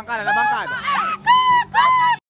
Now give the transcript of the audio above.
bancada, na bancada.